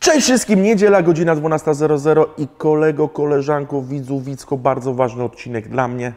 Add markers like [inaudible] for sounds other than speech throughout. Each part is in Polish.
Cześć wszystkim, niedziela, godzina 12.00 i kolego, koleżanko, widzu, widzko, bardzo ważny odcinek dla mnie,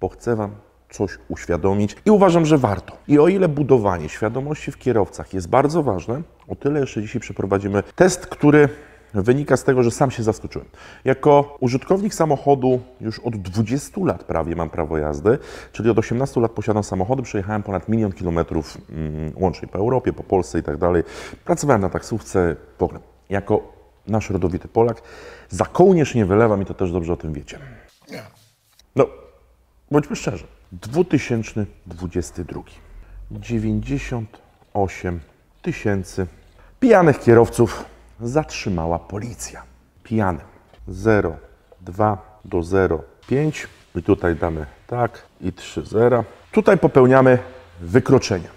bo chcę Wam coś uświadomić i uważam, że warto. I o ile budowanie świadomości w kierowcach jest bardzo ważne, o tyle jeszcze dzisiaj przeprowadzimy test, który wynika z tego, że sam się zaskoczyłem. Jako użytkownik samochodu już od 20 lat prawie mam prawo jazdy, czyli od 18 lat posiadam samochody, przejechałem ponad milion kilometrów mm, łącznie po Europie, po Polsce i tak dalej. Pracowałem na taksówce, w ogóle. Jako nasz rodowity Polak, za kołnierz nie wylewam i to też dobrze o tym wiecie. No, bądźmy szczerzy. 2022. 98 tysięcy pijanych kierowców zatrzymała policja. Pijany. 0, 2 do 0, 5. I tutaj damy tak i 3, 0. Tutaj popełniamy wykroczenia.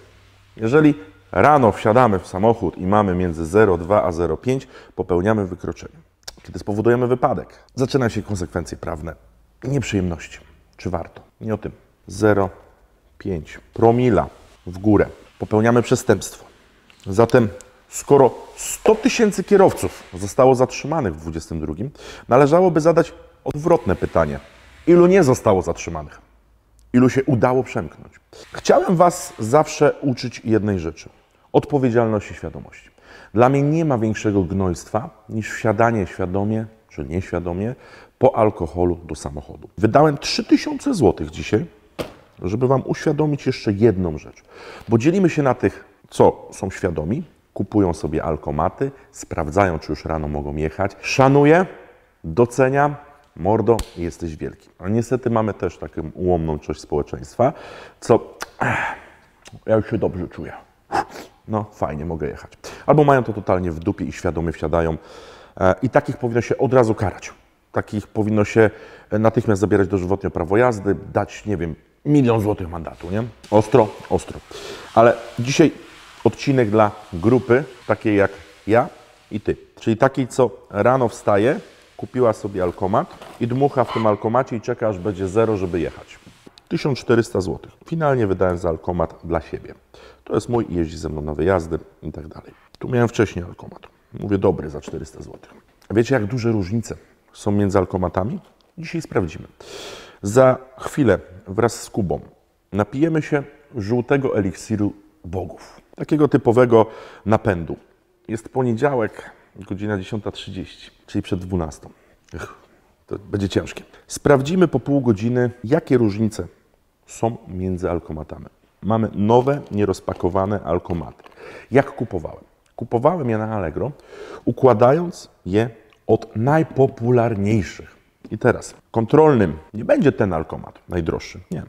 Jeżeli rano wsiadamy w samochód i mamy między 0,2 a 0,5, popełniamy wykroczenie. Kiedy spowodujemy wypadek, zaczynają się konsekwencje prawne nieprzyjemności. Czy warto? Nie o tym. 0,5 promila w górę. Popełniamy przestępstwo. Zatem skoro 100 tysięcy kierowców zostało zatrzymanych w 2022, należałoby zadać odwrotne pytanie. Ilu nie zostało zatrzymanych? Ilu się udało przemknąć? Chciałem Was zawsze uczyć jednej rzeczy. Odpowiedzialności, świadomości. Dla mnie nie ma większego gnojstwa niż wsiadanie świadomie, czy nieświadomie, po alkoholu do samochodu. Wydałem 3000 zł dzisiaj, żeby Wam uświadomić jeszcze jedną rzecz. Bo dzielimy się na tych, co są świadomi, kupują sobie alkomaty, sprawdzają, czy już rano mogą jechać. Szanuję, doceniam, mordo, jesteś wielki. A niestety mamy też taką ułomną część społeczeństwa, co ja już się dobrze czuję. No, fajnie, mogę jechać. Albo mają to totalnie w dupie i świadomie wsiadają. E, I takich powinno się od razu karać. Takich powinno się natychmiast zabierać dożywotnie prawo jazdy, dać, nie wiem, milion złotych mandatu, nie? Ostro, ostro. Ale dzisiaj odcinek dla grupy takiej jak ja i ty. Czyli takiej, co rano wstaje, kupiła sobie alkomat i dmucha w tym alkomacie i czeka, aż będzie zero, żeby jechać. 1400 zł. Finalnie wydałem za alkomat dla siebie. To jest mój, jeździ ze mną na wyjazdy i tak dalej. Tu miałem wcześniej alkomat. Mówię dobry za 400 zł. Wiecie, jak duże różnice są między alkomatami? Dzisiaj sprawdzimy. Za chwilę wraz z Kubą napijemy się żółtego eliksiru bogów. Takiego typowego napędu. Jest poniedziałek, godzina 10.30, czyli przed 12. Ech, to będzie ciężkie. Sprawdzimy po pół godziny, jakie różnice są między alkomatami. Mamy nowe, nierozpakowane alkomaty. Jak kupowałem? Kupowałem je na Allegro, układając je od najpopularniejszych. I teraz kontrolnym nie będzie ten alkomat najdroższy. Nie.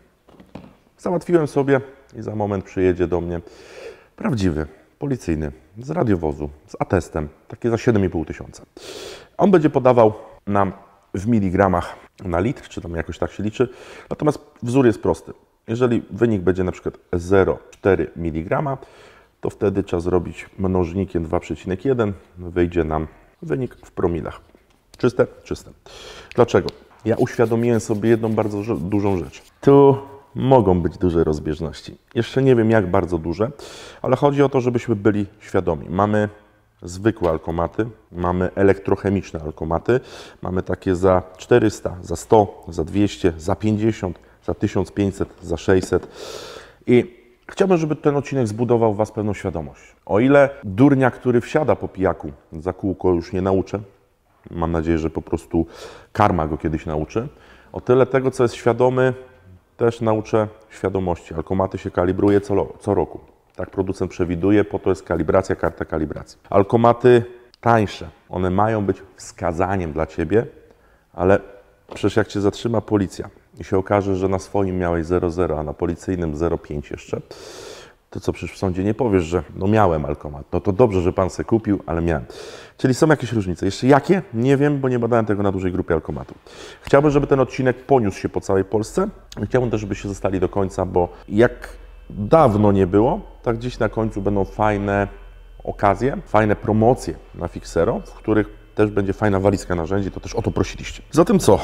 Załatwiłem sobie i za moment przyjedzie do mnie prawdziwy, policyjny, z radiowozu, z atestem, takie za 7,5 tysiąca. On będzie podawał nam w miligramach na litr, czy tam jakoś tak się liczy. Natomiast wzór jest prosty. Jeżeli wynik będzie na przykład 0,4 mg, to wtedy trzeba zrobić mnożnikiem 2,1, wyjdzie nam wynik w promilach. Czyste? Czyste. Dlaczego? Ja uświadomiłem sobie jedną bardzo dużą rzecz. Tu mogą być duże rozbieżności. Jeszcze nie wiem jak bardzo duże, ale chodzi o to, żebyśmy byli świadomi. Mamy zwykłe alkomaty, mamy elektrochemiczne alkomaty, mamy takie za 400, za 100, za 200, za 50, za 1500, za 600 i Chciałbym, żeby ten odcinek zbudował w Was pewną świadomość. O ile durnia, który wsiada po pijaku za kółko już nie nauczę, mam nadzieję, że po prostu karma go kiedyś nauczy, o tyle tego, co jest świadomy, też nauczę świadomości. Alkomaty się kalibruje co, co roku. Tak producent przewiduje, po to jest kalibracja, karta kalibracji. Alkomaty tańsze, one mają być wskazaniem dla Ciebie, ale przecież jak Cię zatrzyma policja i się okaże, że na swoim miałeś 0,0, a na policyjnym 0,5 jeszcze, to co przecież w sądzie nie powiesz, że no miałem alkomat. No to dobrze, że Pan se kupił, ale miałem. Czyli są jakieś różnice. Jeszcze jakie? Nie wiem, bo nie badałem tego na dużej grupie alkomatów. Chciałbym, żeby ten odcinek poniósł się po całej Polsce. Chciałbym też, żebyście zostali do końca, bo jak dawno nie było, tak dziś na końcu będą fajne okazje, fajne promocje na Fixero, w których też będzie fajna walizka narzędzi, to też o to prosiliście. Zatem co?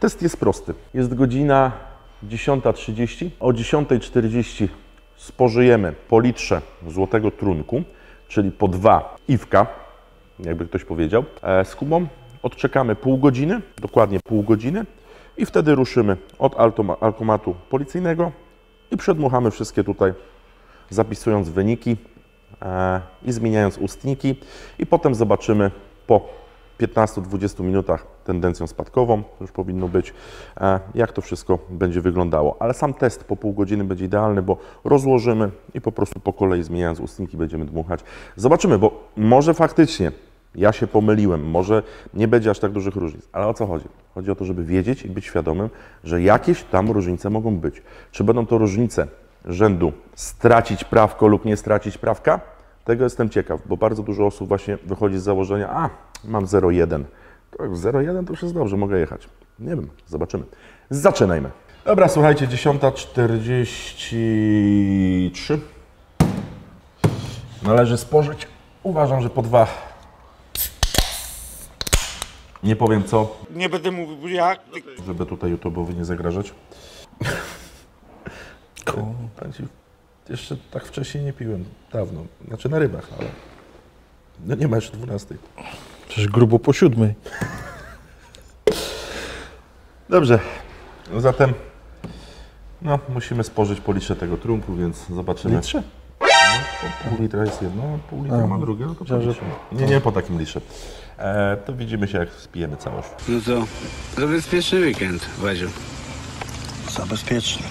Test jest prosty. Jest godzina 10.30. O 10.40 spożyjemy po litrze złotego trunku, czyli po dwa iwka. jakby ktoś powiedział. E, z Kubą odczekamy pół godziny, dokładnie pół godziny i wtedy ruszymy od alkomatu policyjnego i przedmuchamy wszystkie tutaj, zapisując wyniki e, i zmieniając ustniki i potem zobaczymy po 15-20 minutach tendencją spadkową, już powinno być, e, jak to wszystko będzie wyglądało. Ale sam test po pół godziny będzie idealny, bo rozłożymy i po prostu po kolei zmieniając ustniki będziemy dmuchać. Zobaczymy, bo może faktycznie ja się pomyliłem, może nie będzie aż tak dużych różnic, ale o co chodzi? Chodzi o to, żeby wiedzieć i być świadomym, że jakieś tam różnice mogą być. Czy będą to różnice rzędu stracić prawko lub nie stracić prawka? Tego jestem ciekaw, bo bardzo dużo osób właśnie wychodzi z założenia, a mam 0,1. To jak 0,1 to już jest dobrze, mogę jechać. Nie wiem, zobaczymy. Zaczynajmy. Dobra, słuchajcie, 10.43. Należy spożyć. Uważam, że po dwa. Nie powiem co, Nie będę mówił jak. żeby tutaj YouTube'owi nie zagrażać. Ci, Jeszcze tak wcześniej nie piłem, dawno. Znaczy na rybach, ale no nie ma jeszcze 12. Przecież grubo po siódmej. Dobrze, zatem no, musimy spożyć po litrze tego trunku, więc zobaczymy. Litrze? No, pół litra jest jedno, a pół litra A, ma drugie, no to po litrze. Nie, nie po takim litrze. E, to widzimy się, jak spijemy całość. No to zabezpieczny weekend, Wadziu. Zabezpieczny.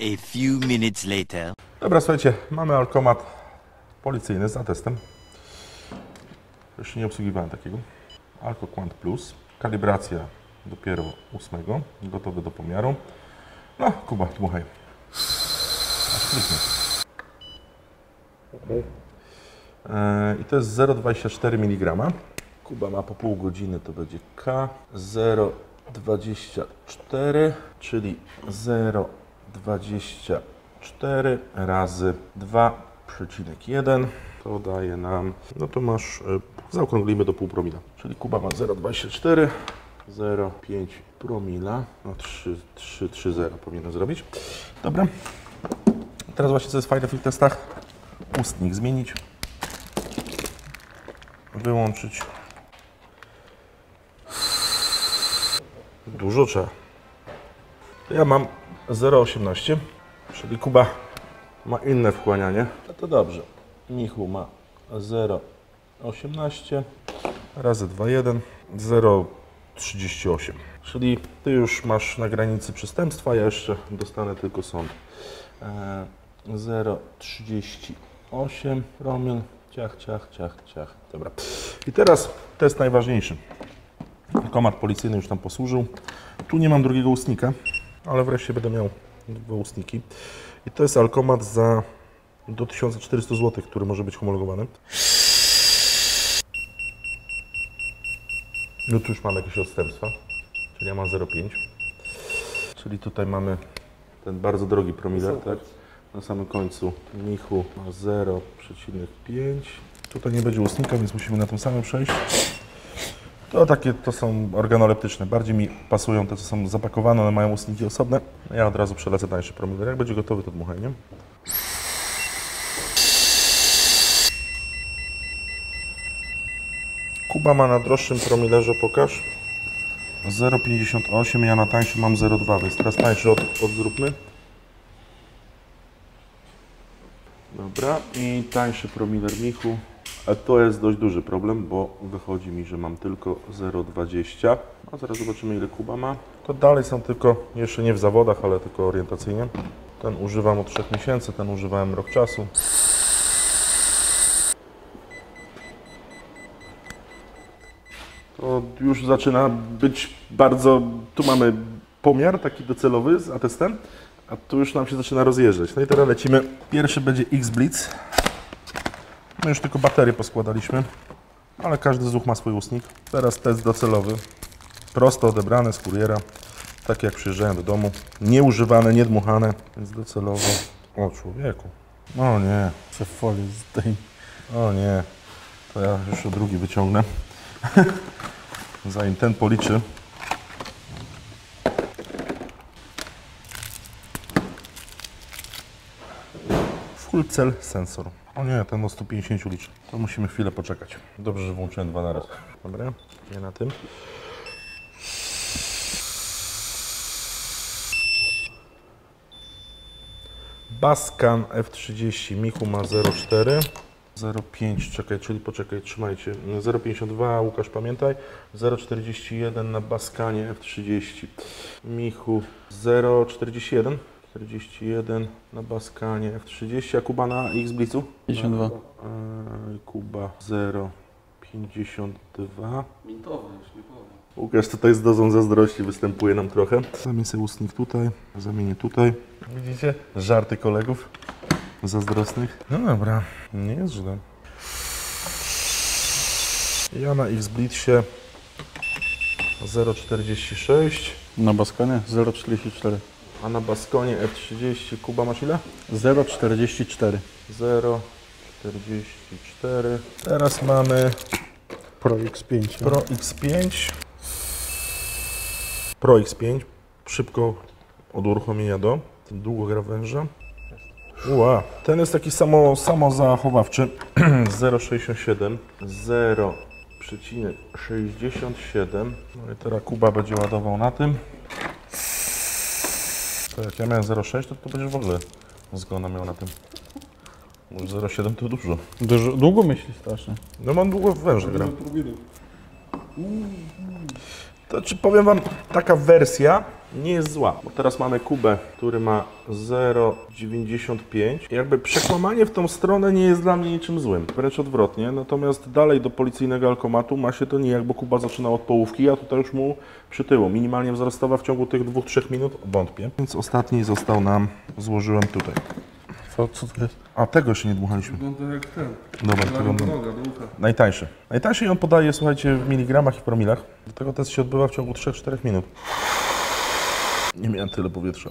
A few minutes later. Dobra, słuchajcie, mamy alkomat policyjny z atestem. Jeszcze nie obsługiwałem takiego. Alkoquant Plus. Kalibracja dopiero 8. Gotowy do pomiaru. No, Kuba, dmuchaj. Aż kliknie. E, I to jest 0,24 mg. Kuba ma po pół godziny, to będzie K 0,24, czyli 0,24 razy 2,1 to daje nam, no to masz, e, zaokrąglimy do pół promila, czyli Kuba ma 0,24, 0,5 promila, no 3, 3, 3, 0 powinien zrobić. Dobra. Teraz właśnie co jest fajne w tych testach, ustnik zmienić, wyłączyć. Dużo trzeba. Ja mam 0,18, czyli Kuba ma inne wchłanianie. No to dobrze. Michu ma 0,18 razy 2,1 0,38. Czyli ty już masz na granicy przestępstwa, ja jeszcze dostanę tylko sąd. E, 0,38 promil. Ciach, ciach, ciach, ciach. Dobra. I teraz test najważniejszy. Komat policyjny już tam posłużył. Tu nie mam drugiego ustnika, ale wreszcie będę miał dwa ustniki. I to jest alkomat za do 1400 zł, który może być homologowany. No tu już mamy jakieś odstępstwa, czyli ja mam 0,5. Czyli tutaj mamy ten bardzo drogi promiler, tak? Na samym końcu Michu ma 0,5. Tutaj nie będzie ustnika, więc musimy na tym samym przejść. To takie, to są organoleptyczne. Bardziej mi pasują te, co są zapakowane, one mają ustniki osobne. Ja od razu przelecę tańszy promiler. Jak będzie gotowy, to dmuchaj, nie? Kuba ma na droższym promilerze, pokaż. 0,58, ja na tańszym mam 0,2, więc teraz tańszy od, od zróbmy. Dobra, i tańszy promiler Michu. A to jest dość duży problem, bo wychodzi mi, że mam tylko 0,20. A zaraz zobaczymy, ile Kuba ma. To dalej są tylko, jeszcze nie w zawodach, ale tylko orientacyjnie. Ten używam od 3 miesięcy, ten używałem rok czasu. To już zaczyna być bardzo. Tu mamy pomiar taki docelowy z atestem, a tu już nam się zaczyna rozjeżdżać. No i teraz lecimy. Pierwszy będzie X-Blitz. My już tylko baterię poskładaliśmy, ale każdy z dwóch ma swój ustnik. Teraz test docelowy. Prosto odebrane z kuriera, tak jak przyjeżdżałem do domu. Nieużywane, niedmuchane, więc docelowo. O człowieku. O nie, Co folię zdejmę. o nie. To ja jeszcze drugi wyciągnę. [laughs] Zanim ten policzy. Full cell sensor. O nie, ten o 150 liczy. To musimy chwilę poczekać. Dobrze, że włączyłem dwa na raz. Dobra, nie na tym. Baskan F30, Michu ma 0,4. 0,5, czekaj, czyli poczekaj, trzymajcie. 0,52, Łukasz pamiętaj. 0,41 na Baskanie F30. Michu 0,41. 41 na Baskanie F30, a Kuba na X-Blicu? 52. Eee, Kuba 0,52. Łukasz tutaj z dozą zazdrości występuje nam trochę. Zamienię sobie ustnik tutaj, zamienię tutaj. Widzicie? Żarty kolegów zazdrosnych. No dobra, nie jest źle. Ja na X-Blitzie 0,46, Na Baskanie 0,44. A na Baskonie F30 Kuba masz ile? 0,44. 0,44. Teraz mamy Pro X5. Pro X5. Pro X5. Szybko od uruchomienia do. Ten długo gra węża. Ua, ten jest taki samo, samo zachowawczy. 0,67. 0,67. No i teraz Kuba będzie ładował na tym. To jak ja miałem 0,6, to to będziesz w ogóle zgona miał na tym. Może 0,7 to dużo. Dużo, długo myśli strasznie. No mam długo w węże gram. To czy powiem Wam, taka wersja nie jest zła, bo teraz mamy Kubę, który ma 0,95 i jakby przekłamanie w tą stronę nie jest dla mnie niczym złym, wręcz odwrotnie, natomiast dalej do policyjnego alkomatu ma się to nijak, bo Kuba zaczynał od połówki, a tutaj już mu przytyło, minimalnie wzrostowa w ciągu tych 2-3 minut, wątpię. Więc ostatni został nam, złożyłem tutaj. Co, co to jest? A tego jeszcze nie dmuchaliśmy. Wygląda jak ten. Dobra, tego Noga do ucha. Najtańszy. Najtańszy on podaje, słuchajcie, w miligramach i promilach. Dlatego test się odbywa w ciągu 3-4 minut. Nie miałem tyle powietrza.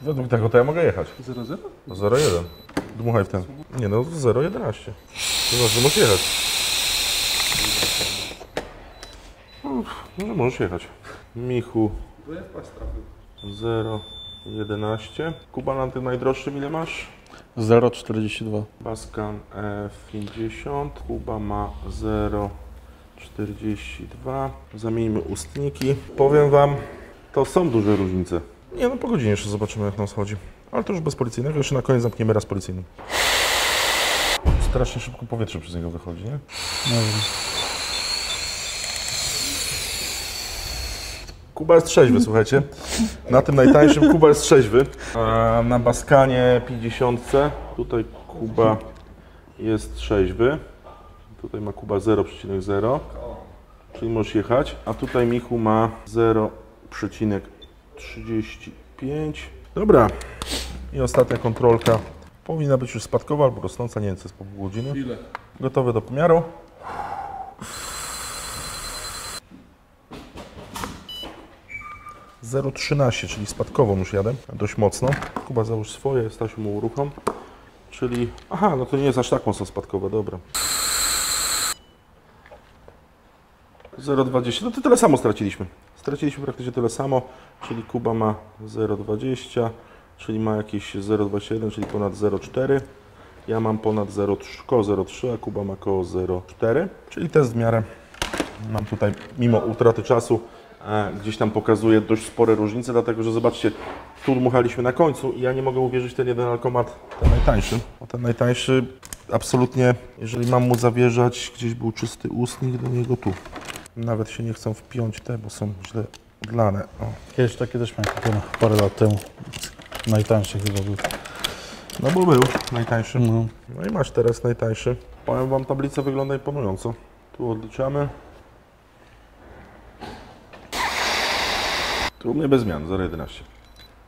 Według tego to ja mogę jechać. 0-0? 0,1. Dmuchaj w ten. Nie no, 0,11. To znaczy, możesz jechać. Uff, No, możesz jechać. Michu Pas trafił. 0,11. Kuba na tym najdroższym ile masz? 0,42. Baskan F50, Kuba ma 0,42. Zamieńmy ustniki. Powiem Wam, to są duże różnice. Nie no, po godzinie jeszcze zobaczymy jak nas chodzi. Ale to już bez policyjnego, jeszcze na koniec zamkniemy raz policyjnym. Strasznie szybko powietrze przez niego wychodzi, nie? Nie wiem. Kuba jest trzeźwy, słuchajcie. Na tym najtańszym Kuba jest trzeźwy. A na Baskanie 50 tutaj Kuba jest trzeźwy. Tutaj ma Kuba 0,0, czyli możesz jechać. A tutaj Michu ma 0,35. Dobra. I ostatnia kontrolka. Powinna być już spadkowa albo rosnąca, nie wiem co jest po pół godziny. Gotowe do pomiaru. Zero trzynaście, czyli spadkową już jadę, dość mocno. Kuba załóż swoje, Stasiu mu uruchom. Czyli, aha, no to nie jest aż tak mocno spadkowe, dobra. 0,20, no to tyle samo straciliśmy. Straciliśmy praktycznie tyle samo, czyli Kuba ma 0,20, czyli ma jakieś 0,21, czyli ponad 0,4. Ja mam ponad 0,3, koło 0,3, a Kuba ma koło 0,4, czyli test w miarę nam tutaj, mimo utraty czasu, gdzieś tam pokazuje dość spore różnice, dlatego że zobaczcie, tu dmuchaliśmy na końcu i ja nie mogę uwierzyć w ten jeden alkomat, ten najtańszy. Bo ten najtańszy, absolutnie, jeżeli mam mu zawierzać, gdzieś był czysty ustnik do niego tu. Nawet się nie chcą wpiąć te, bo są źle odlane. O. Kiedyś takie też miałem kupione parę lat temu. Najtańszy chyba był. No bo był najtańszy. No. No i masz teraz najtańszy. Powiem Wam, tablica wygląda imponująco. Tu odliczamy. Tu u mnie bez zmian, 0,11.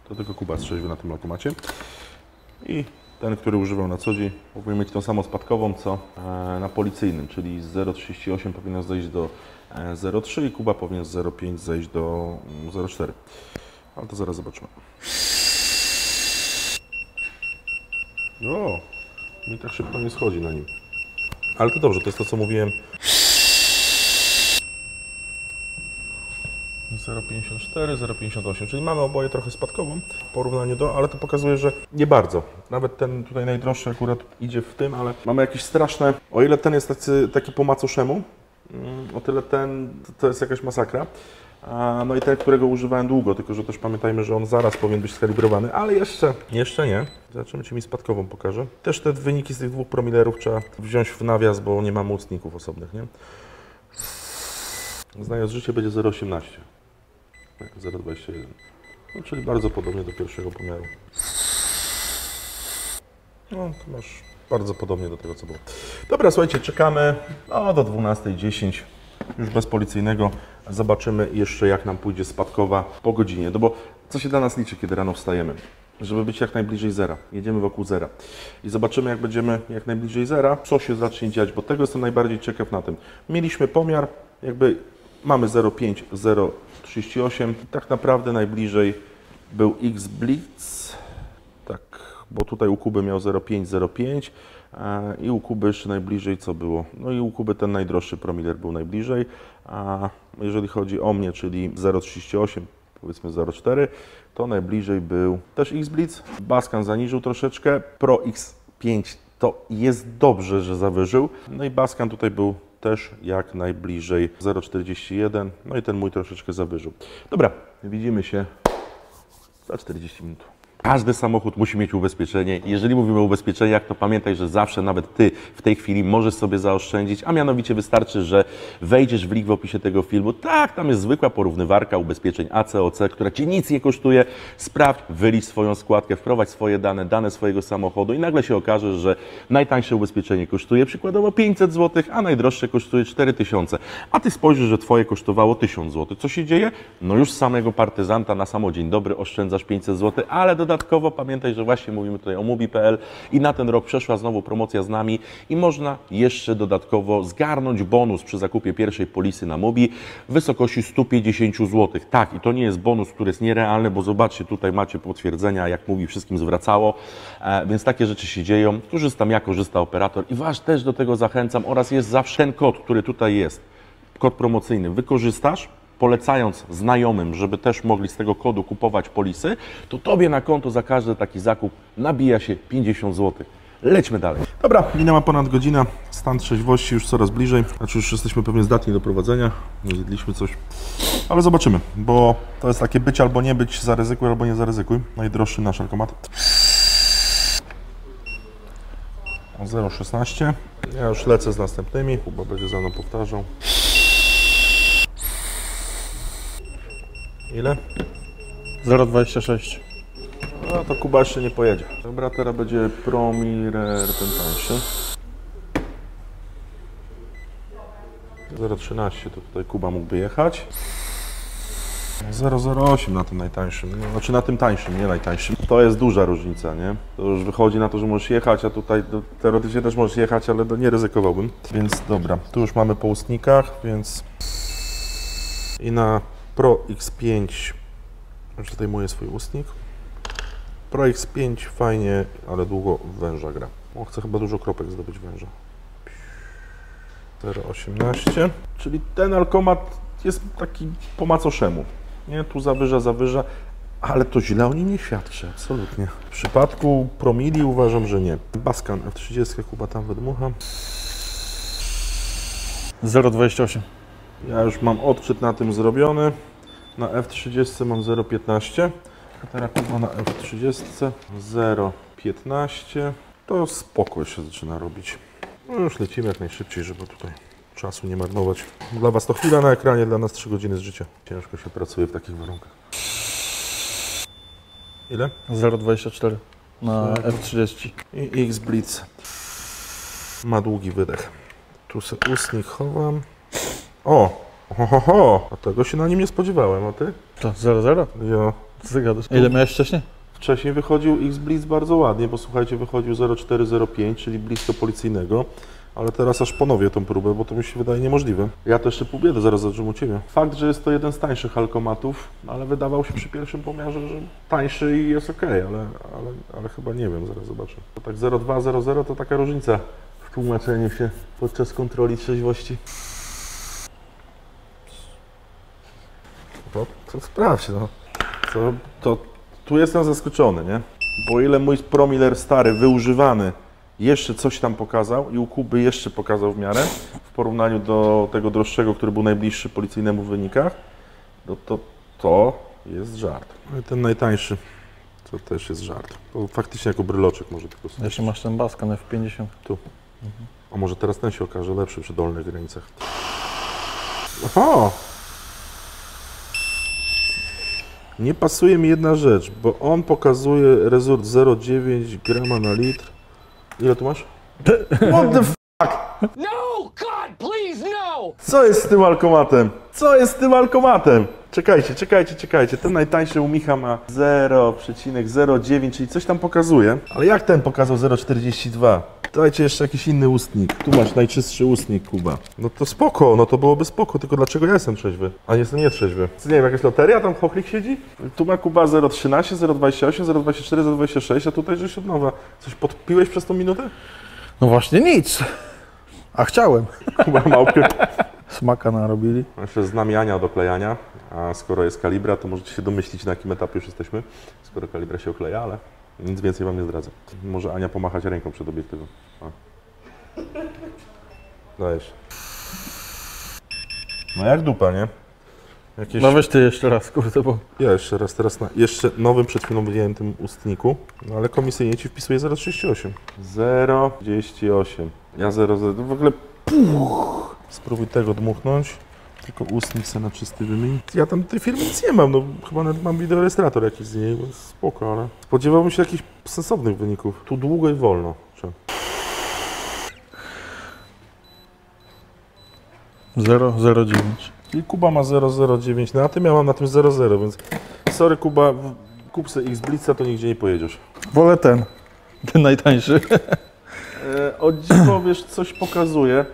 To tylko Kuba strzelił na tym lokomacie. I ten, który używał na co dzień, powinien mieć tą samą spadkową, co e, na policyjnym, czyli z 0,38 powinno zejść do e, 0,3 i Kuba powinien z 0,5 zejść do mm, 0,4. Ale to zaraz zobaczymy. O, mi tak szybko nie schodzi na nim. Ale to dobrze, to jest to, co mówiłem. 0,54, 0,58, czyli mamy oboje trochę spadkową w porównaniu do, ale to pokazuje, że nie bardzo. Nawet ten tutaj najdroższy akurat idzie w tym, ale mamy jakieś straszne, o ile ten jest tacy, taki po macoszemu, mm, o tyle ten to- jest jakaś masakra. No i ten, którego używałem długo, tylko że też pamiętajmy, że on zaraz powinien być skalibrowany, ale jeszcze, jeszcze nie. Zobaczymy, czy mi spadkową pokaże. Też te wyniki z tych dwóch promilerów trzeba wziąć w nawias, bo nie ma mocników osobnych, nie? Znając życie będzie 0,18. Tak, 0,21. No, czyli bardzo podobnie do pierwszego pomiaru. No, to masz bardzo podobnie do tego, co było. Dobra, słuchajcie, czekamy no, do 12.10, już bez policyjnego. Zobaczymy jeszcze, jak nam pójdzie spadkowa po godzinie. No bo co się dla nas liczy, kiedy rano wstajemy? Żeby być jak najbliżej zera. Jedziemy wokół zera. I zobaczymy, jak będziemy jak najbliżej zera, co się zacznie dziać, bo tego jestem najbardziej ciekaw na tym. Mieliśmy pomiar, jakby mamy 0,5, 0,38. Tak naprawdę najbliżej był X Blitz, tak, bo tutaj u Kuby miał 0,5, 0,5 e, i u Kuby jeszcze najbliżej co było? No i u Kuby ten najdroższy promiler był najbliżej, a jeżeli chodzi o mnie, czyli 0,38, powiedzmy 0,4, to najbliżej był też X-Blitz. Baskan zaniżył troszeczkę, Pro X5 to jest dobrze, że zawyżył. No i Baskan tutaj był też jak najbliżej 0,41, no i ten mój troszeczkę zawyżył. Dobra, widzimy się za 40 minut. Każdy samochód musi mieć ubezpieczenie. Jeżeli mówimy o ubezpieczeniach, to pamiętaj, że zawsze nawet Ty w tej chwili możesz sobie zaoszczędzić, a mianowicie wystarczy, że wejdziesz w link w opisie tego filmu. Tak, tam jest zwykła porównywarka ubezpieczeń ACOC, która Cię nic nie kosztuje. Sprawdź, wylicz swoją składkę, wprowadź swoje dane, dane swojego samochodu i nagle się okaże, że najtańsze ubezpieczenie kosztuje przykładowo 500 zł, a najdroższe kosztuje 4000. A Ty spojrzysz, że Twoje kosztowało 1000 zł. Co się dzieje? No już samego partyzanta na samo dzień dobry oszczędzasz 500 zł, ale dodatkowo pamiętaj, że właśnie mówimy tutaj o Mubi.pl i na ten rok przeszła znowu promocja z nami i można jeszcze dodatkowo zgarnąć bonus przy zakupie pierwszej polisy na Mubi w wysokości 150 zł. Tak, i to nie jest bonus, który jest nierealny, bo zobaczcie, tutaj macie potwierdzenia, jak Mubi wszystkim zwracało, e, więc takie rzeczy się dzieją. Korzystam ja, korzysta operator i Was też do tego zachęcam oraz jest zawsze ten kod, który tutaj jest, kod promocyjny, wykorzystasz, polecając znajomym, żeby też mogli z tego kodu kupować polisy, to Tobie na konto za każdy taki zakup nabija się 50 zł. Lećmy dalej. Dobra, minęła ponad godzina, stan trzeźwości już coraz bliżej, znaczy już jesteśmy pewnie zdatni do prowadzenia, nie zjedliśmy coś, ale zobaczymy, bo to jest takie być albo nie być, zaryzykuj albo nie zaryzykuj, najdroższy nasz alkomat. O 0,16. Ja już lecę z następnymi, Kuba będzie za mną powtarzał. Ile? 0,26. No to Kuba jeszcze nie pojedzie. Dobra, teraz będzie Promirer ten tańszy. 0,13 to tutaj Kuba mógłby jechać. 0,08 na tym najtańszym, no, znaczy na tym tańszym, nie najtańszym. To jest duża różnica, nie? To już wychodzi na to, że możesz jechać, a tutaj no, teoretycznie też możesz jechać, ale no, nie ryzykowałbym. Więc dobra, tu już mamy po ustnikach, więc i na Pro X5 już zdejmuję swój ustnik. Pro X5 fajnie, ale długo węża gra. O, chcę chyba dużo kropek zdobyć węża. 0,18. Czyli ten alkomat jest taki po macoszemu. Nie, tu zawyża, zawyża, ale to źle o nim nie świadczy, absolutnie. W przypadku promili uważam, że nie. Baskan F30 Kuba tam wydmucha. 0,28. Ja już mam odczyt na tym zrobiony. Na F30 mam 0,15. A teraz Kuba na F30 0,15. To spoko się zaczyna robić. No już lecimy jak najszybciej, żeby tutaj czasu nie marnować. Dla Was to chwila na ekranie, dla nas 3 godziny z życia. Ciężko się pracuje w takich warunkach. Ile? 0,24 na F30. I X Blitz ma długi wydech. Tu se ustnik chowam. O! Ho, ho, ho. A tego się na nim nie spodziewałem, a ty? To 0,0? Ja. Co ty gadasz? Ile miałeś wcześniej? Wcześniej wychodził X Blitz bardzo ładnie, bo słuchajcie, wychodził 0,405, czyli blisko policyjnego. Ale teraz aż ponowię tą próbę, bo to mi się wydaje niemożliwe. Ja to jeszcze pół biedy zaraz zaczynam u Ciebie. Fakt, że jest to jeden z tańszych alkomatów, ale wydawał się przy pierwszym pomiarze, że tańszy i jest ok, ale, ale, ale chyba nie wiem, zaraz zobaczę. To tak 0,200 to taka różnica w tłumaczeniu się podczas kontroli trzeźwości. To, to sprawdź, no. To, to tu jestem zaskoczony, nie? Bo ile mój promiller stary, wyużywany, jeszcze coś tam pokazał i u Kuby jeszcze pokazał w miarę, w porównaniu do tego droższego, który był najbliższy policyjnemu w wynikach, no to to jest żart. No i ten najtańszy, to też jest żart. To faktycznie jako bryloczek może tylko sobie. Jeśli masz ten baskan F50. Tu. A może teraz ten się okaże lepszy przy dolnych granicach. Aha! Nie pasuje mi jedna rzecz, bo on pokazuje rezort 0,9 grama na litr. Ile tu masz? [laughs] What the f***? No! God, please, no! Co jest z tym alkomatem? Co jest z tym alkomatem? Czekajcie, czekajcie, czekajcie. Ten najtańszy u Micha ma 0,09, czyli coś tam pokazuje. Ale jak ten pokazał 0,42? Dajcie jeszcze jakiś inny ustnik. Tu masz najczystszy ustnik, Kuba. No to spoko, no to byłoby spoko, tylko dlaczego ja jestem trzeźwy, a nie jestem nietrzeźwy? Co, nie wiem, jakaś loteria tam chochlik siedzi? Tu ma Kuba 0,13, 0,28, 0,24, 0,26, a tutaj żeś od nowa. Coś podpiłeś przez tą minutę? No właśnie nic. A chciałem. Kuba ma opie... Smaka narobili. Jeszcze znam Ania do klejania, a skoro jest kalibra, to możecie się domyślić, na jakim etapie już jesteśmy. Skoro kalibra się okleja, ale nic więcej Wam nie zdradzę. Może Ania pomachać ręką przed obiektywem. A. Dajesz. No jak dupa, nie? Jakieś... No weź ty jeszcze raz, kurde, bo... Ja jeszcze raz, teraz na jeszcze nowym przed chwilą wyjętym ustniku, no ale komisyjnie Ci wpisuje 0,38. 0,38. Ja 0,0. W ogóle puch. Spróbuj tego dmuchnąć. Tylko ustnik sobie na czysty wymień. Ja tam tej firmy nic nie mam, no chyba nawet mam wideorejestrator jakiś z niej, więc spoko, ale spodziewałbym się jakichś sensownych wyników. Tu długo i wolno. Czy... 0,09. I Kuba ma 0,09 na tym, ja mam na tym 0,0, więc sorry Kuba, kup sobie X Blitza, to nigdzie nie pojedziesz. Wolę ten. Ten najtańszy. [laughs] E, o dziwo, wiesz, coś pokazuje,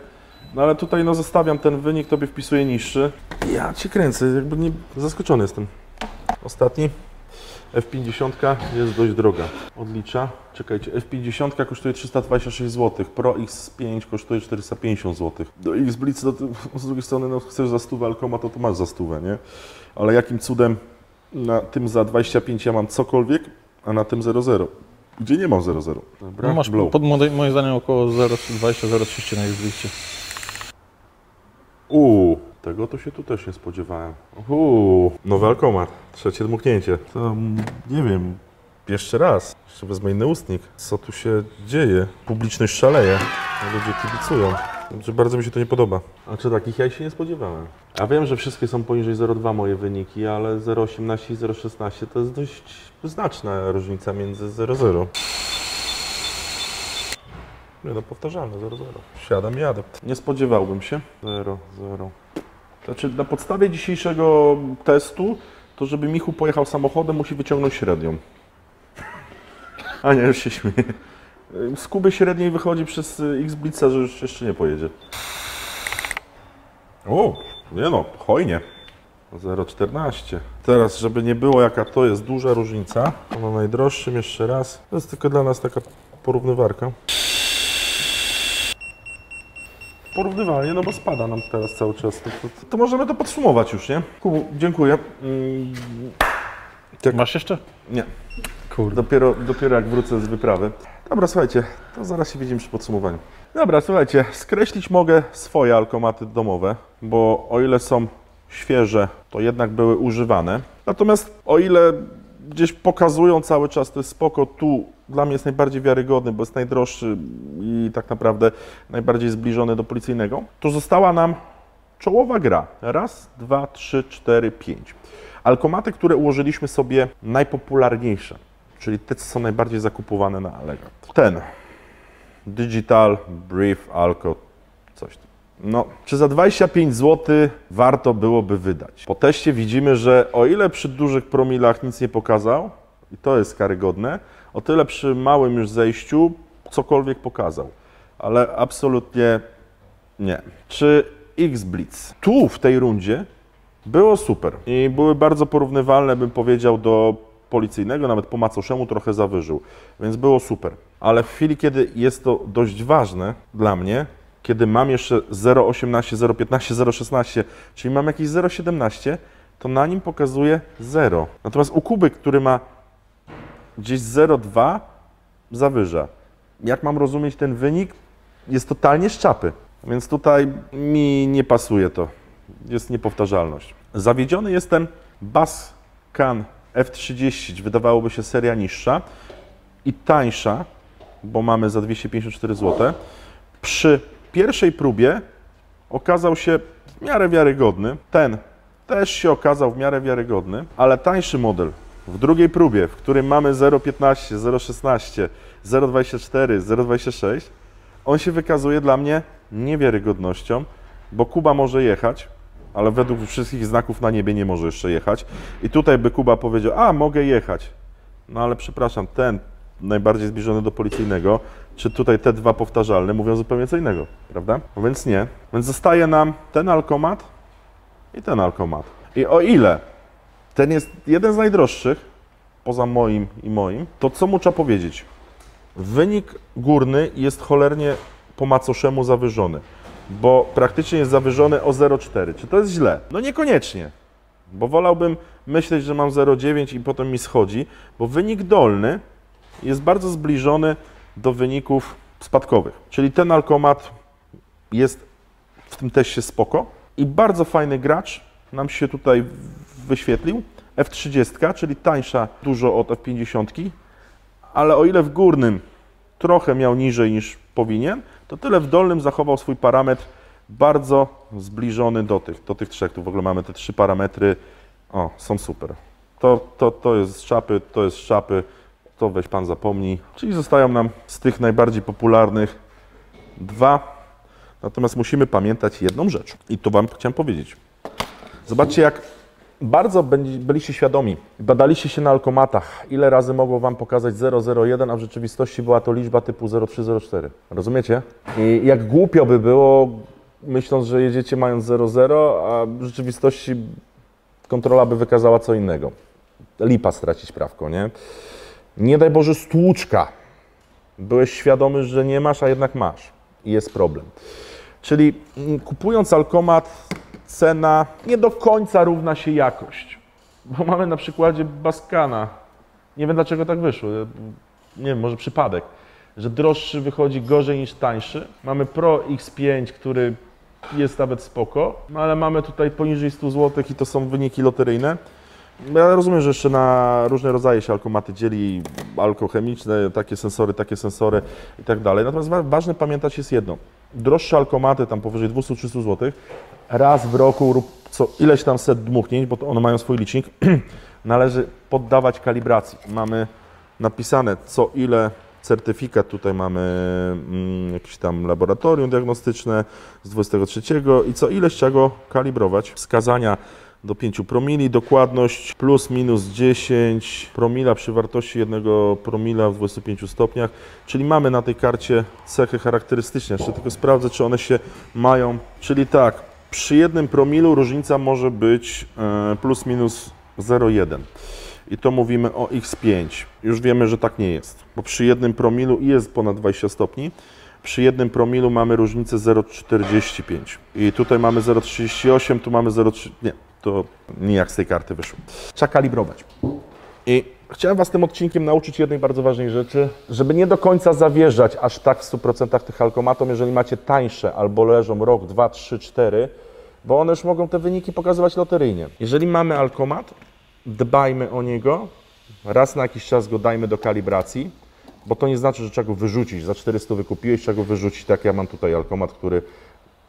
no ale tutaj no zostawiam ten wynik, tobie wpisuję niższy. Ja cię kręcę, jakby nie, zaskoczony jestem. Ostatni. F50 jest dość droga. Odlicza. Czekajcie, F50 kosztuje 326 zł, Pro X5 kosztuje 450 zł. Do X Blitz, no, to, z drugiej strony, no chcesz za stówę alkoma, to to masz za stówę, nie? Ale jakim cudem na tym za 25 ja mam cokolwiek, a na tym 0,0? Gdzie nie mam 0,0? Dobra, No masz blow. pod moim zdaniem około 0,20-0,30 na Xblicie. Uuu, tego to się tu też nie spodziewałem. Uuu, nowy alkomat, trzecie dmuchnięcie. To mm, nie wiem, jeszcze raz, jeszcze wezmę inny ustnik. Co tu się dzieje? Publiczność szaleje, ludzie kibicują. Znaczy, bardzo mi się to nie podoba. A czy takich ja się nie spodziewałem? Ja wiem, że wszystkie są poniżej 0,2 moje wyniki, ale 0,18 i 0,16 to jest dość znaczna różnica między 0,0. Nie no, powtarzalne, 0-0. Siadam i jadę. Nie spodziewałbym się. 0-0. Znaczy, na podstawie dzisiejszego testu, to żeby Michu pojechał samochodem, musi wyciągnąć średnią. A nie, już się śmieje. Z Kuby średniej wychodzi przez y, X-Blitza, że już jeszcze nie pojedzie. O, nie no, hojnie. 0,14. Teraz, żeby nie było jaka to jest duża różnica, to na najdroższym jeszcze raz. To jest tylko dla nas taka porównywarka. Porównywalnie, no bo spada nam teraz cały czas. To, to, to możemy to podsumować już, nie? Kubu, dziękuję. Mm, Tak. Masz jeszcze? nie, Kurde. dopiero, dopiero jak wrócę z wyprawy. Dobra, słuchajcie, to zaraz się widzimy przy podsumowaniu. Dobra, słuchajcie, skreślić mogę swoje alkomaty domowe, bo o ile są świeże, to jednak były używane. Natomiast o ile gdzieś pokazują cały czas, to jest spoko, tu dla mnie jest najbardziej wiarygodny, bo jest najdroższy i tak naprawdę najbardziej zbliżony do policyjnego, to została nam czołowa gra. Raz, dwa, trzy, cztery, pięć. Alkomaty, które ułożyliśmy sobie najpopularniejsze, czyli te, co są najbardziej zakupowane na Allegro. Ten. Digital Brief Alco coś tam. No, czy za 25 zł warto byłoby wydać? Po teście widzimy, że o ile przy dużych promilach nic nie pokazał, i to jest karygodne, o tyle przy małym już zejściu cokolwiek pokazał. Ale absolutnie nie. Czy X-Blitz tu w tej rundzie było super i były bardzo porównywalne, bym powiedział, do policyjnego, nawet po macoszemu trochę zawyżył, więc było super. Ale w chwili, kiedy jest to dość ważne dla mnie, kiedy mam jeszcze 0,18, 0,15, 0,16, czyli mam jakieś 0,17, to na nim pokazuje 0. Natomiast u Kuby, który ma gdzieś 0,2 zawyża. Jak mam rozumieć ten wynik? Jest totalnie z czapy. Więc tutaj mi nie pasuje to. Jest niepowtarzalność. Zawiedziony jestem Bascan F30. Wydawałoby się seria niższa i tańsza, bo mamy za 254 zł. Przy pierwszej próbie okazał się w miarę wiarygodny. Ten też się okazał w miarę wiarygodny, ale tańszy model w drugiej próbie, w którym mamy 0,15, 0,16, 0,24, 0,26, on się wykazuje dla mnie niewiarygodnością, bo Kuba może jechać, ale według wszystkich znaków na niebie nie może jeszcze jechać. I tutaj by Kuba powiedział, a mogę jechać. No ale przepraszam, ten najbardziej zbliżony do policyjnego, czy tutaj te dwa powtarzalne mówią zupełnie co innego, prawda? No więc nie. Więc zostaje nam ten alkomat i ten alkomat. I o ile ten jest jeden z najdroższych, poza moim i moim, to co mu trzeba powiedzieć? Wynik górny jest cholernie po macoszemu zawyżony, bo praktycznie jest zawyżony o 0,4. Czy to jest źle? No niekoniecznie, bo wolałbym myśleć, że mam 0,9 i potem mi schodzi, bo wynik dolny jest bardzo zbliżony do wyników spadkowych. Czyli ten alkomat jest w tym teście spoko i bardzo fajny gracz nam się tutaj wyświetlił. F30, czyli tańsza dużo od F50, ale o ile w górnym trochę miał niżej niż powinien, to tyle w dolnym zachował swój parametr bardzo zbliżony do tych, do tych trzech. Tu w ogóle mamy te trzy parametry. O, są super. To, to, to jest z czapy, to jest z czapy, to weź pan zapomnij. Czyli zostają nam z tych najbardziej popularnych dwa. Natomiast musimy pamiętać jedną rzecz. I to wam chciałem powiedzieć. Zobaczcie, jak bardzo byliście świadomi, badaliście się na alkomatach, ile razy mogło Wam pokazać 001, a w rzeczywistości była to liczba typu 0304. Rozumiecie? I jak głupio by było, myśląc, że jedziecie mając 00, a w rzeczywistości kontrola by wykazała co innego. Lipa stracić prawko, nie? Nie daj Boże stłuczka. Byłeś świadomy, że nie masz, a jednak masz. I jest problem. Czyli mm, kupując alkomat, cena nie do końca równa się jakość. Bo mamy na przykładzie Baskana. Nie wiem dlaczego tak wyszło. Nie wiem, może przypadek, że droższy wychodzi gorzej niż tańszy. Mamy Pro X5, który jest nawet spoko, no ale mamy tutaj poniżej 100 zł i to są wyniki loteryjne. Ja rozumiem, że jeszcze na różne rodzaje się alkomaty dzieli, alkochemiczne, takie sensory, takie sensory i tak dalej. Natomiast wa- ważne pamiętać jest jedno. Droższe alkomaty, tam powyżej 200-300 zł, raz w roku lub co ileś tam set dmuchnięć, bo one mają swój licznik, [clears throat] należy poddawać kalibracji. Mamy napisane co ile certyfikat, tutaj mamy mm, jakieś tam laboratorium diagnostyczne z 23 i co ileś czego kalibrować. Wskazania do 5 promili, dokładność plus minus 10 promila przy wartości 1 promila w 25 stopniach, czyli mamy na tej karcie cechy charakterystyczne. Jeszcze tylko sprawdzę, czy one się mają, czyli tak, przy jednym promilu różnica może być e, plus minus 0,1 i to mówimy o X5. Już wiemy, że tak nie jest, bo przy jednym promilu jest ponad 20 stopni, przy jednym promilu mamy różnicę 0,45 i tutaj mamy 0,38, tu mamy 0,3, nie, to nijak z tej karty wyszło. Trzeba kalibrować. I chciałem Was tym odcinkiem nauczyć jednej bardzo ważnej rzeczy, żeby nie do końca zawierzać aż tak w 100% tych alkomatom, jeżeli macie tańsze albo leżą rok, 2, 3, 4, bo one już mogą te wyniki pokazywać loteryjnie. Jeżeli mamy alkomat, dbajmy o niego, raz na jakiś czas go dajmy do kalibracji, bo to nie znaczy, że trzeba go wyrzucić. Za 400 wykupiłeś, trzeba go wyrzucić. Tak ja mam tutaj alkomat, który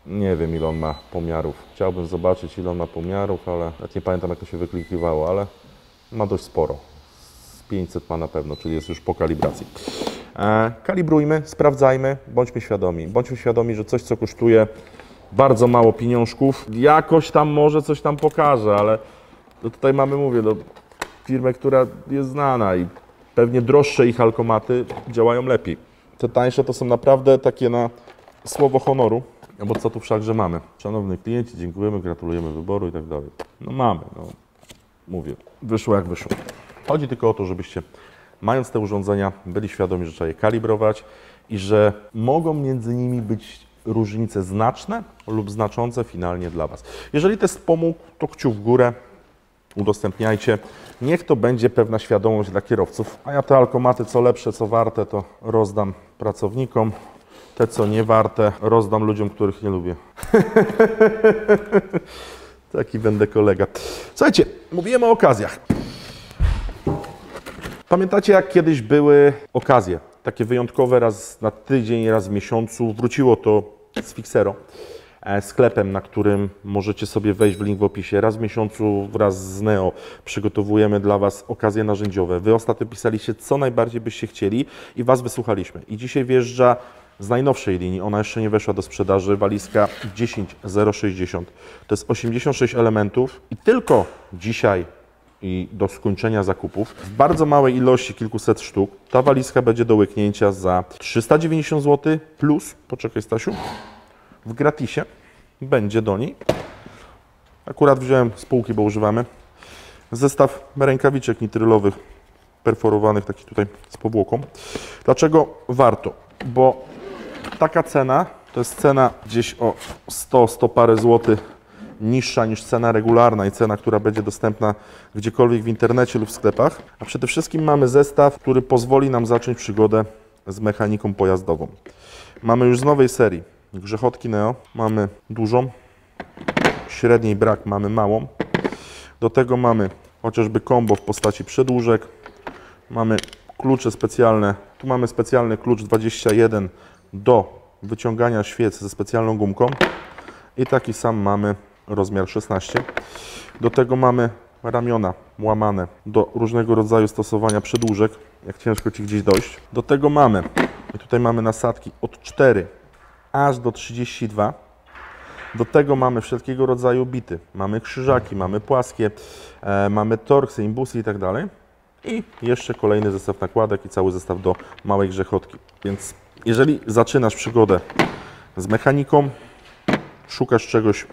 nie wiem ile on ma pomiarów. Chciałbym zobaczyć ile on ma pomiarów, ale nawet nie pamiętam jak to się wyklikiwało, ale ma dość sporo. Z 500 ma na pewno, czyli jest już po kalibracji. E, kalibrujmy, sprawdzajmy, bądźmy świadomi. Bądźmy świadomi, że coś co kosztuje bardzo mało pieniążków, jakoś tam może coś tam pokaże, ale no tutaj mamy, mówię, no, firmę, która jest znana i pewnie droższe ich alkomaty działają lepiej. Te tańsze to są naprawdę takie na słowo honoru, no bo co tu wszakże mamy? Szanowni klienci, dziękujemy, gratulujemy wyboru i tak dalej. No mamy, no mówię, wyszło jak wyszło. Chodzi tylko o to, żebyście mając te urządzenia byli świadomi, że trzeba je kalibrować i że mogą między nimi być różnice znaczne lub znaczące finalnie dla Was. Jeżeli test pomógł, to kciuk w górę, udostępniajcie. Niech to będzie pewna świadomość dla kierowców. A ja te alkomaty, co lepsze, co warte, to rozdam pracownikom. Te, co nie warte, rozdam ludziom, których nie lubię. [laughs] Taki będę kolega. Słuchajcie, mówiłem o okazjach. Pamiętacie, jak kiedyś były okazje, takie wyjątkowe, raz na tydzień, raz w miesiącu. Wróciło to z Fixero, e, sklepem, na którym możecie sobie wejść w link w opisie. Raz w miesiącu wraz z Neo przygotowujemy dla Was okazje narzędziowe. Wy ostatnio pisaliście, co najbardziej byście chcieli i Was wysłuchaliśmy. I dzisiaj wjeżdża z najnowszej linii, ona jeszcze nie weszła do sprzedaży, walizka 10060. To jest 86 elementów i tylko dzisiaj i do skończenia zakupów w bardzo małej ilości, kilkuset sztuk, ta walizka będzie do łyknięcia za 390 zł plus, poczekaj Stasiu, w gratisie będzie do niej. Akurat wziąłem z półki, bo używamy. Zestaw rękawiczek nitrylowych, perforowanych, taki tutaj z powłoką. Dlaczego warto? Bo taka cena to jest cena gdzieś o 100, 100 parę złotych niższa niż cena regularna i cena, która będzie dostępna gdziekolwiek w internecie lub w sklepach. A przede wszystkim mamy zestaw, który pozwoli nam zacząć przygodę z mechaniką pojazdową. Mamy już z nowej serii grzechotki Neo, mamy dużą, średniej brak mamy małą. Do tego mamy chociażby combo w postaci przedłużek, mamy klucze specjalne, tu mamy specjalny klucz 21 do wyciągania świec ze specjalną gumką i taki sam mamy rozmiar 16. Do tego mamy ramiona łamane do różnego rodzaju stosowania przedłużek, jak ciężko Ci gdzieś dojść. Do tego mamy, i tutaj mamy nasadki od 4 aż do 32. Do tego mamy wszelkiego rodzaju bity. Mamy krzyżaki, mamy płaskie, e, mamy torksy, imbusy i tak dalej. I jeszcze kolejny zestaw nakładek i cały zestaw do małej grzechotki. Więc jeżeli zaczynasz przygodę z mechaniką, szukasz czegoś,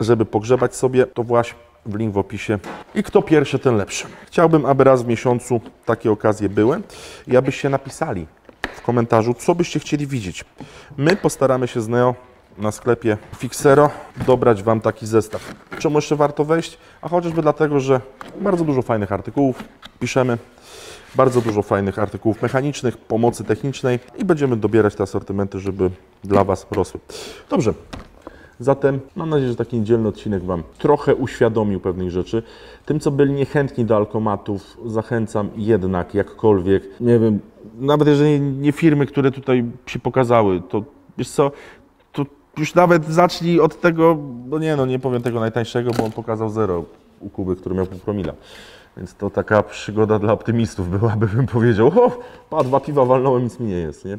żeby pogrzebać sobie, to właśnie w link w opisie. I kto pierwszy, ten lepszy. Chciałbym, aby raz w miesiącu takie okazje były i abyście napisali w komentarzu, co byście chcieli widzieć. My postaramy się z Neo na sklepie Fixero dobrać Wam taki zestaw. Czemu jeszcze warto wejść? A chociażby dlatego, że bardzo dużo fajnych artykułów piszemy, bardzo dużo fajnych artykułów mechanicznych, pomocy technicznej i będziemy dobierać te asortymenty, żeby dla Was rosły. Dobrze, Zatem mam nadzieję, że taki niedzielny odcinek Wam trochę uświadomił pewnych rzeczy. Tym, co byli niechętni do alkomatów, zachęcam jednak jakkolwiek, nie wiem, nawet jeżeli nie firmy, które tutaj się pokazały, to wiesz co, to już nawet zacznij od tego, no nie no, nie powiem tego najtańszego, bo on pokazał zero u Kuby, który miał pół promila. Więc to taka przygoda dla optymistów byłaby, bym powiedział, o, pa, dwa piwa walnąłem, nic mi nie jest, nie?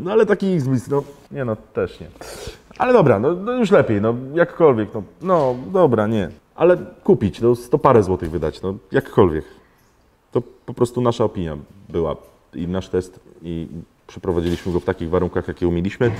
No ale taki X-Blitz, no nie no, też nie. Ale dobra, no, no już lepiej, no jakkolwiek, no, no dobra, nie. Ale kupić, no sto parę złotych wydać, no jakkolwiek. To po prostu nasza opinia była i nasz test i przeprowadziliśmy go w takich warunkach, jakie umieliśmy,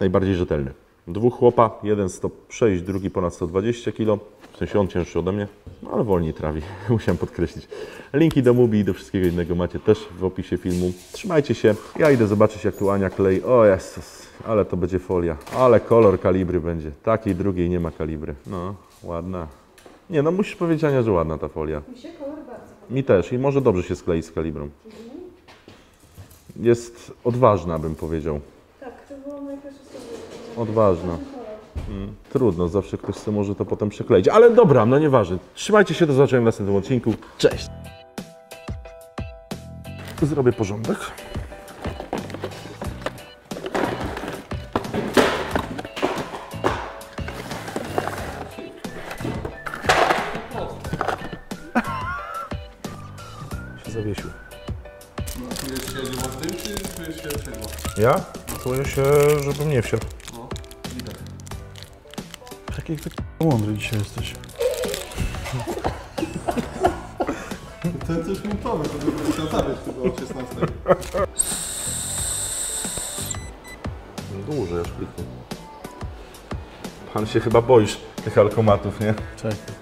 najbardziej rzetelny. Dwóch chłopa, jeden 106, drugi ponad 120 kg, sensie on cięższy ode mnie, no ale wolniej trawi, [laughs] musiałem podkreślić. Linki do Mubi i do wszystkiego innego macie też w opisie filmu. Trzymajcie się, ja idę zobaczyć jak tu Ania klei, o Jezus, ale to będzie folia, ale kolor kalibry będzie, takiej drugiej nie ma kalibry, no ładna. Nie no, musisz powiedzieć Ania, że ładna ta folia. Mi się kolor bardzo. Mi też i może dobrze się sklei z kalibrą. Jest odważna, bym powiedział. Tak, to było moje pierwsze słowo. Odważna. Trudno, zawsze ktoś sobie może to potem przekleić. Ale dobra, no nieważne. Trzymajcie się, do zobaczenia w następnym odcinku. Cześć! Zrobię porządek. [laughs] się zawiesił. Czujesz się czy czujesz się czego? Ja? Czuję się, żebym nie wsiadł. Ty k***a mądry dzisiaj jesteś. Ten coś minutowy, to by chciał zabrać chyba o 16. Dłużej aż kliknę. Pan się chyba boisz tych alkomatów, nie? Czekaj.